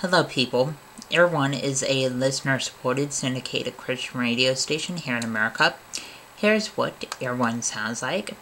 Hello, people. Air One is a listener supported syndicated Christian radio station here in America. Here's what Air One sounds like.